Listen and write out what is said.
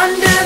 안돼.